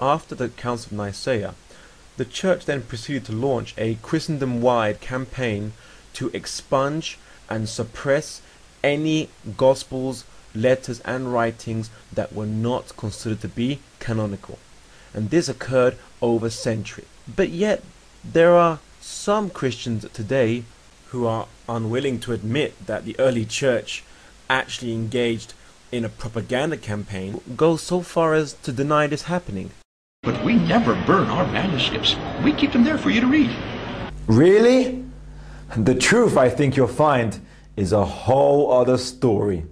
after the Council of Nicaea, the Church then proceeded to launch a Christendom-wide campaign to expunge and suppress any Gospels, letters, and writings that were not considered to be canonical. And this occurred over centuries. But yet, there are some Christians today who are unwilling to admit that the early church actually engaged in a propaganda campaign go so far as to deny this happening. But we never burn our manuscripts. We keep them there for you to read. Really? The truth, I think you'll find, is a whole other story.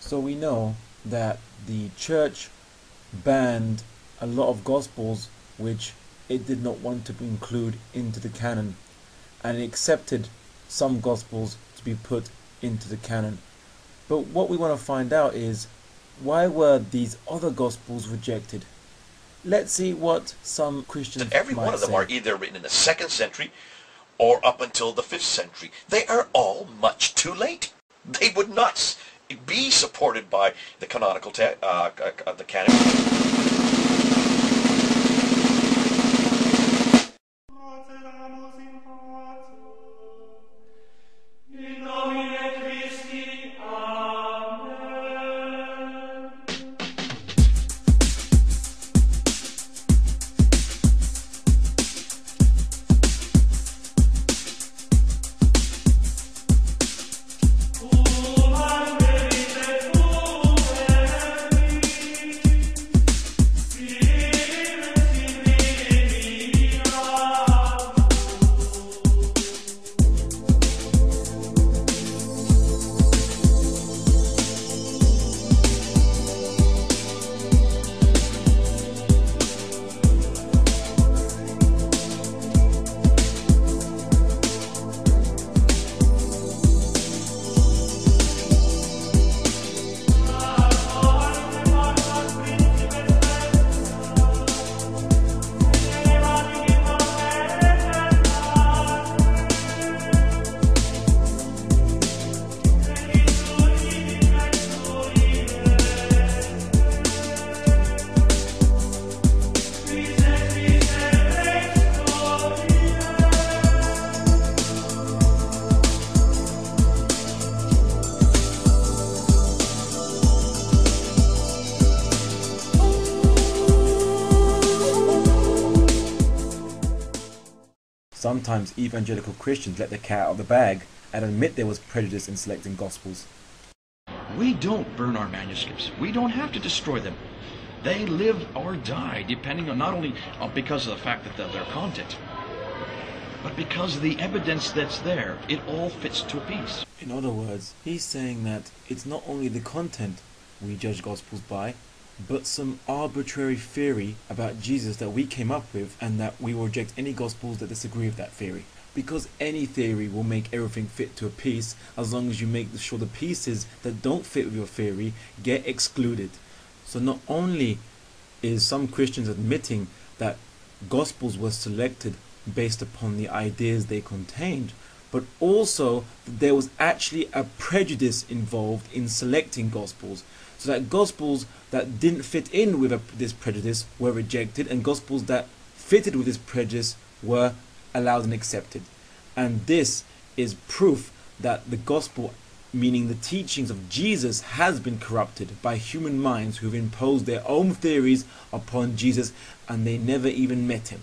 So we know that the church banned a lot of gospels which it did not want to include into the canon and it accepted some gospels to be put into the canon. But what we want to find out is why were these other gospels rejected? Let's see what some Christians And every one of them say. are either written in the second century or up until the fifth century. They are all much too late. They would not be supported by the canonical uh, c- the canon. Sometimes evangelical Christians let the cat out of the bag and admit there was prejudice in selecting gospels. We don't burn our manuscripts. We don't have to destroy them. They live or die depending on not only uh, because of the fact that they're their content, but because of the evidence that's there. It all fits to a piece. In other words, he's saying that it's not only the content, we judge gospels by, but some arbitrary theory about Jesus that we came up with and that we will reject any gospels that disagree with that theory. Because any theory will make everything fit to a piece as long as you make sure the pieces that don't fit with your theory get excluded. So not only is some Christians admitting that gospels were selected based upon the ideas they contained, but also that there was actually a prejudice involved in selecting gospels. So that gospels that didn't fit in with a, this prejudice were rejected, and gospels that fitted with this prejudice were allowed and accepted. And this is proof that the gospel, meaning the teachings of Jesus, has been corrupted by human minds who've imposed their own theories upon Jesus and they never even met him.